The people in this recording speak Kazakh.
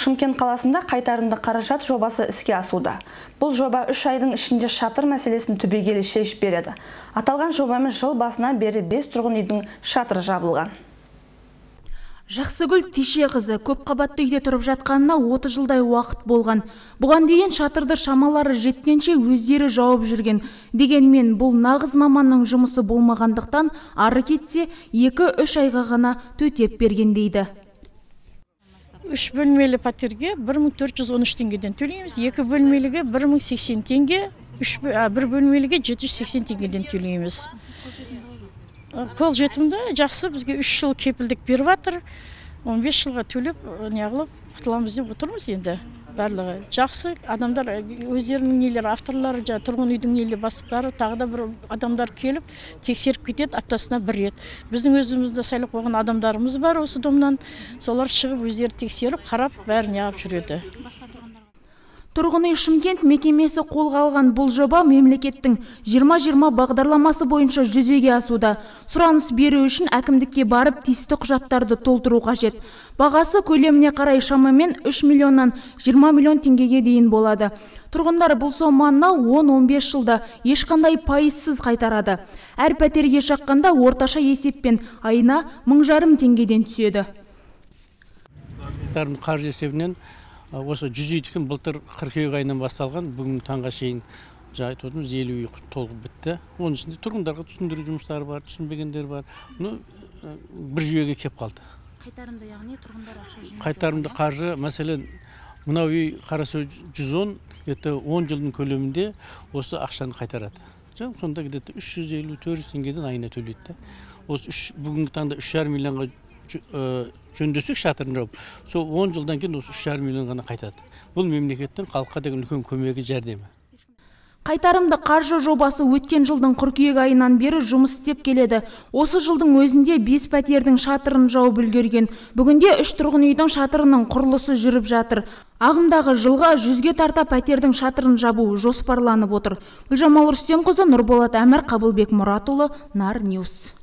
Шымкент қаласында қайтарымды қаражат жобасы іске асуда. Бұл жоба үш айдың ішінде шатыр мәселесін түбегейлі шешіп береді. Аталған жобамен жыл басынан бері 5 тұрғын үйдің шатыры жабылған. Жақсыгүл Тише қызы көп қабатты үйде тұрып жатқанына 30 жылдай уақыт болған. Бұған дейін шатырды шамалары жеткенше өздері жауып жүрген. Дегенмен бұл нағыз маманның жұмысы болмағандықтан ары кетсе 2-3 айға ғана төтеп берген дейді. Үш бөлмелі пәтерге 1413 теңгеден төлейміз. Екі бөлмеліге 1080 теңге үш бір бөлмеліге 780 теңгеден төлейміз. Қол жетімді жақсы бізге үш жыл кепілдік беріп жатыр 15 жылға төлеп неғылып құтыламыз деп отырмыз енді. Барлығы. Жақсы адамдар өздерінің нелері авторлары жаңағы тұрғын үйдің нелері бастықтары тағы да бір адамдар келіп тексеріп кетеді аптасына бір рет. Біздің өзімізді сайлап қойған адамдарымыз бар осы домнан. Солар шығып өздері тексеріп қарап бәрін неғып жүреді. Тұрғын үй шымкент мекемесі қолға алған бұл жоба мемлекеттің 2020 бағдарламасы бойынша жүзеге асуда. Сұраныс беру үшін әкімдікке барып тиісті құжаттарды толтыру қажет. Бағасы көлеміне қарай шамамен 3 миллионнан 20 миллион теңгеге дейін болады. Тұрғындар бұл соманы 10-15 жылда ешқандай пайызсыз қайтарады. Әр пәтерге шаққанда орташа есеппен айына мың жарым теңгеден түседі. Қаржы есебінен осы жүз үйдікі былтыр қыркүйек айынан басталған бүгінгі таңға шейін жаңа айтып отырмыз елу үй толық бітті. Оның ішінде тұрғындарға түсіндіру жұмыстары бар түсінбегендер бар. Ну бір жүйеге келіп қалды. Қайтарымды яғни тұрғындар ақша қайтарымды қаржы мәселен мынау үй қарасу жүз он где он жылдың көлемінде осы ақшаны қайтарады. Сонда где то үш жүз елу төрт жүз теңгеден айына төлейді да осы үш бүгінгі таңда үш жарым миллионға жөндесек шатырын жауып сол он жылдан кейін осы үш жарым миллион ғана қайтады бұл мемлекеттің халыққа деген үлкен көмегі жәрдемі қайтарымды қаржы жобасы өткен жылдың қыркүйек айынан бері жұмыс істеп келеді. Осы жылдың өзінде бес пәтердің шатырын жауып үлгерген. Бүгінде үш тұрғын үйдің шатырының құрылысы жүріп жатыр. Ағымдағы жылға жүзге тарта пәтердің шатырын жабу жоспарланып отыр. Гүлжамал рүстемқызы нұрболат әмір қабылбек мұратұлы нар ньюс.